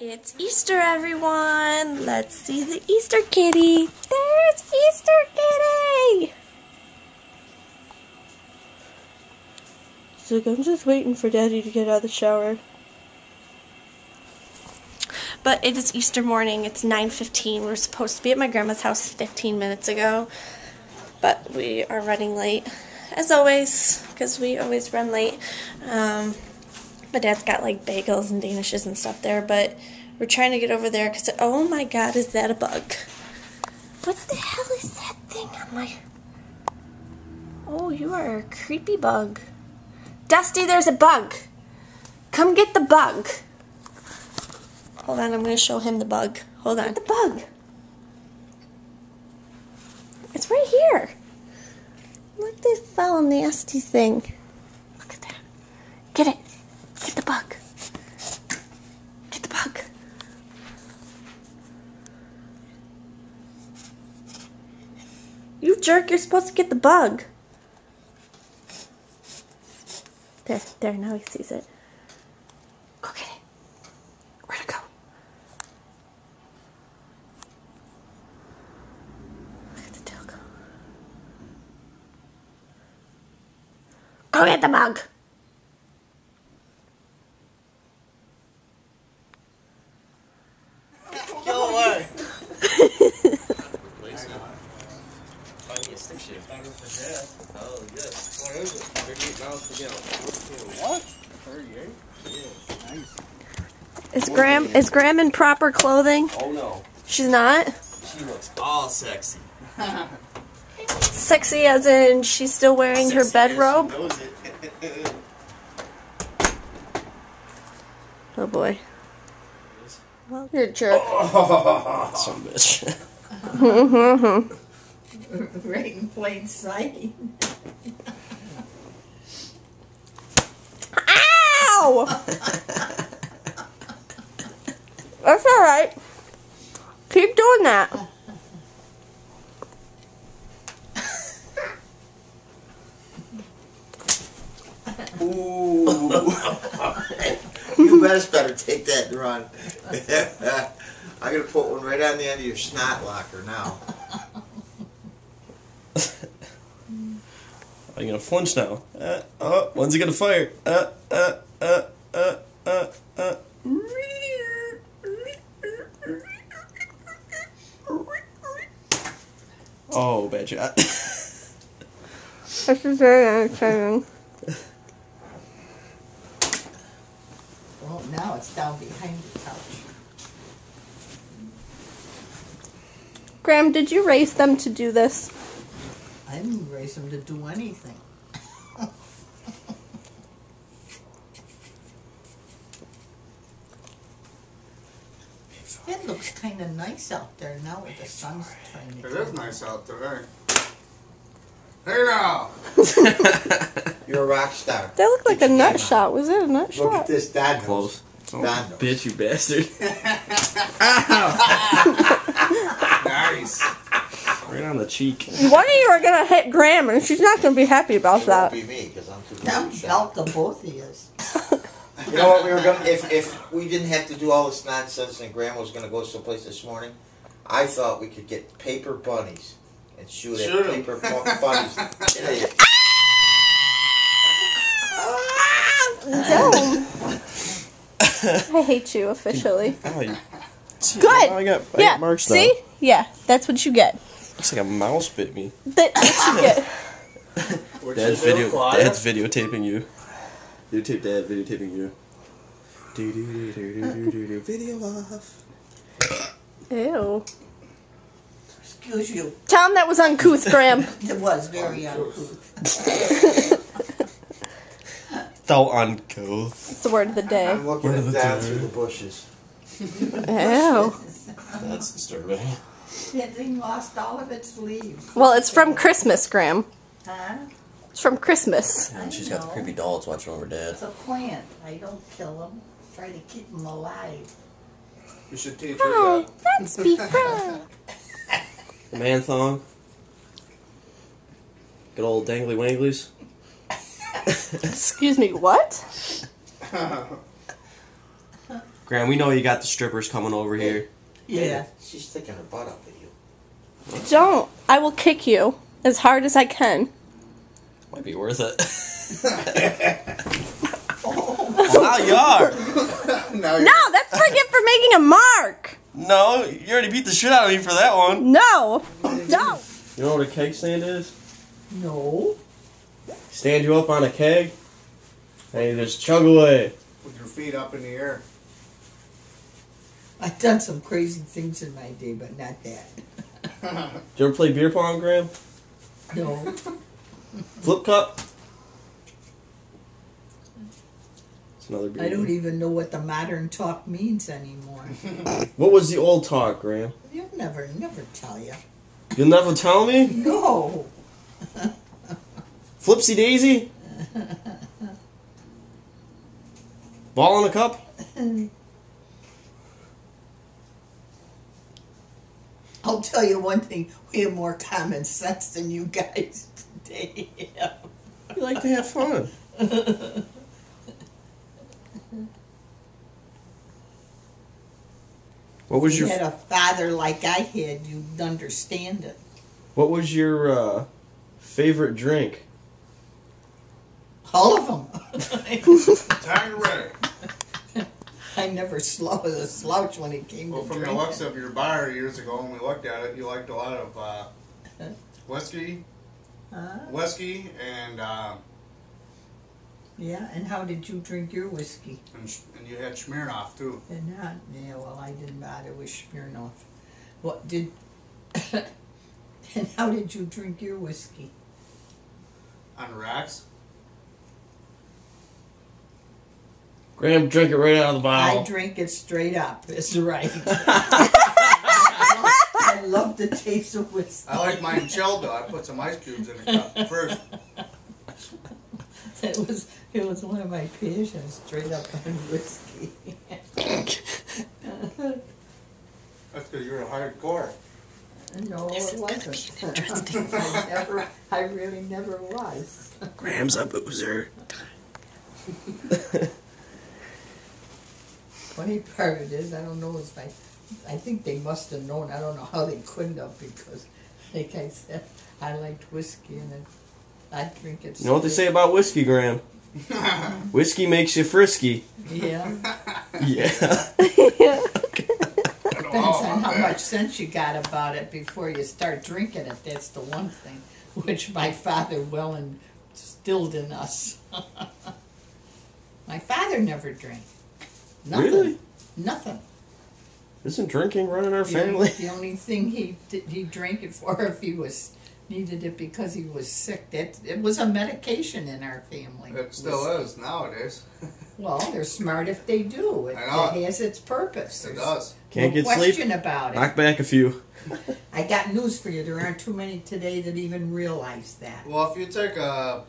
It's Easter, everyone! Let's see the Easter kitty! There's Easter kitty! So I'm just waiting for Daddy to get out of the shower. But it is Easter morning. It's 9.15. We are supposed to be at my grandma's house 15 minutes ago. But we are running late, as always, because we always run late. Um, my dad's got like bagels and danishes and stuff there, but we're trying to get over there because, oh my god, is that a bug? What the hell is that thing on my... Oh, you are a creepy bug. Dusty, there's a bug. Come get the bug. Hold on, I'm going to show him the bug. Hold on. Get The bug. It's right here. Look at this foul nasty thing. Look at that. Get it. Get the bug. Get the bug. You jerk, you're supposed to get the bug. There, there, now he sees it. Go get it. Where'd it go? Look at the tail go. Go get the bug. Go away. Oh, yes. What is it? 38 miles per gallon. What? 38? Yeah. Nice. Is Graham is Graham in proper clothing? Oh, no. She's not. She looks all sexy. Sexy as in she's still wearing her Sexy as she bedrobe. Oh boy. Well, you're a jerk. Some bitch. right in plain sight. Ow! That's alright. Keep doing that. Ooh. you best better take that and run. I'm gonna put one right on the end of your snot locker now. Are you gonna flinch now? Uh, oh, when's he gonna fire? Uh, uh, uh, uh, uh, uh. Oh, bad shot. This is very exciting. Well, now it's down behind the couch. Graham, did you raise them to do this? I didn't raise them to do anything. It looks kind of nice out there now with the sun's turning. It is nice out today. Hey now! You're a rock star. That looked like Get a your nut game out. shot. Was it a nut Look shot? at this dad Close. Oh, Done. bitch, you bastard. Nice. right on the cheek. One of you are gonna hit Graham, and she's not gonna be happy about It won't that. be me because I'm too I'm big. belt the both of yous. You know what we were gonna if if we didn't have to do all this nonsense and Grandma was gonna go someplace this morning, I thought we could get paper bunnies and shoot, Shoot at 'em. paper bu- bunnies. Yeah, Don't. I hate you officially. Oh, you. See, Good. I got, I Yeah. got marks See? Yeah, that's what you get. Looks like a mouse bit me. That's what you get. Dad's video. Dad's videotaping you. Videotape dad. Videotaping you. Do do do do do do do. Video off. Ew. Excuse you. Tell him that was uncouth, Graham. It was very uncouth. So uncouth. It's the word of the day. I'm looking Where at the down deer? through the bushes. Ew. That's disturbing. That thing lost all of its leaves. Well, it's from Christmas, Graham. Huh? It's from Christmas. I She's got the creepy dolls watching over dad. It's a plant. I don't kill them. Try to keep them alive. You should teach Hi, her oh, that. let's be friends. Man thong. Good old dangly wanglies. Excuse me, what? Graham, we know you got the strippers coming over here. Yeah. She's sticking her butt up at you. Don't. I will kick you as hard as I can. Might be worth it. now you are. now you're, No, that's for for making a mark. No, you already beat the shit out of me for that one. No. Don't. You know what a keg stand is? No. Stand you up on a keg, and you just chug away. with your feet up in the air. I've done some crazy things in my day, but not that. Did you ever play beer pong, Graham? No. Flip cup? It's another beer. I don't even know what the modern talk means anymore. What was the old talk, Graham? You'll never, never tell you. You'll never tell me? No. Flipsy daisy? Ball in a cup? I'll tell you one thing. We have more common sense than you guys today. You like to have fun. What was If you your had a father like I had, you'd understand it. What was your uh, favorite drink? All of them. Time ready. I never slou- was a slouch when it came Well, to from the drinking. looks of your bar years ago when we looked at it, you liked a lot of uh, whiskey, Huh? whiskey, and uh, Yeah, and how did you drink your whiskey? and, sh- and you had Smirnoff too. And not, yeah, well, I didn't bother with Smirnoff. What did, and how did you drink your whiskey? On the racks. Graham drink it right out of the bottle. I bottle. drink it straight up, it's right. I love the taste of whiskey. I like mine chilled though. I put some ice cubes in the cup first. It was, it was one of my passions, straight up on whiskey. That's because you're a hardcore. No, it wasn't. I never, I really never was. Graham's a boozer. Funny part of it is, I don't know if I, I think they must have known, I don't know how they couldn't have, because, like I said, I liked whiskey and it, I drink it. You know what they say about whiskey, Graham? Whiskey makes you frisky. Yeah, Yeah. I don't depends on how much sense you got about it before you start drinking it, that's the one thing, which my father well instilled in us. My father never drank. Nothing. Really? Nothing. Isn't drinking running our The only- family? The only thing he did, he drank it for if he was needed it because he was sick. That it was a medication in our family. It still is nowadays. Well, they're smart if they do. It, I know. it has its purpose. It There's does. Can't no get sleep? question about it. Knock back a few. I got news for you. There aren't too many today that even realize that. Well, if you take a,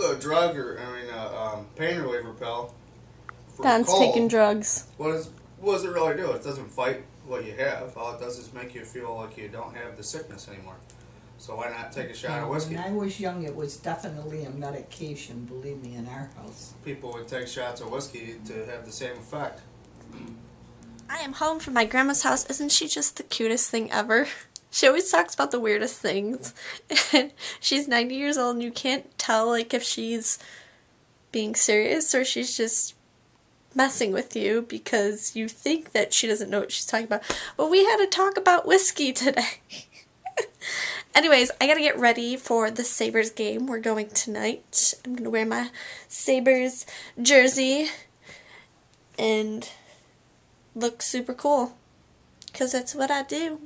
a drug or I mean a um, pain reliever pill for Don's cold, taking drugs. what, is, what does it really do? It doesn't fight what you have. All it does is make you feel like you don't have the sickness anymore. So why not take a shot of whiskey? When I was young, it was definitely a medication. Believe me, in our house. People would take shots of whiskey to have the same effect. I am home from my grandma's house. Isn't she just the cutest thing ever? She always talks about the weirdest things. And she's 90 years old and you can't tell like if she's being serious or she's just messing with you because you think that she doesn't know what she's talking about. But we had to talk about whiskey today. Anyways, I gotta get ready for the Sabres game. We're going tonight. I'm gonna wear my Sabres jersey and look super cool because that's what I do.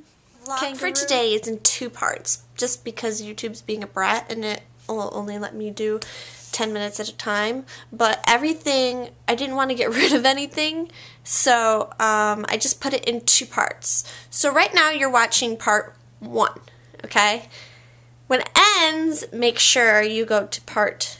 Vlog for today is in two parts, just because YouTube's being a brat and it will only let me do 10 minutes at a time. But everything, I didn't want to get rid of anything, so um, I just put it in two parts. So right now you're watching part one, okay? When it ends, make sure you go to part